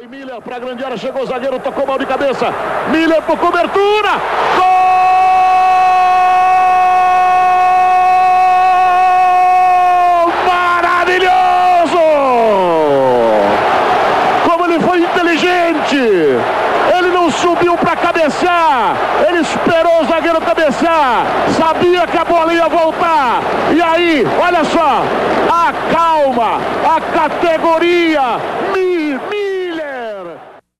Vai Miller para a grande área, chegou o zagueiro, tocou mal de cabeça. Miller por cobertura. Gol! Maravilhoso! Como ele foi inteligente! Ele não subiu para cabecear, ele esperou o zagueiro cabecear, sabia que a bola ia voltar. E aí, olha só, a calma, a categoria,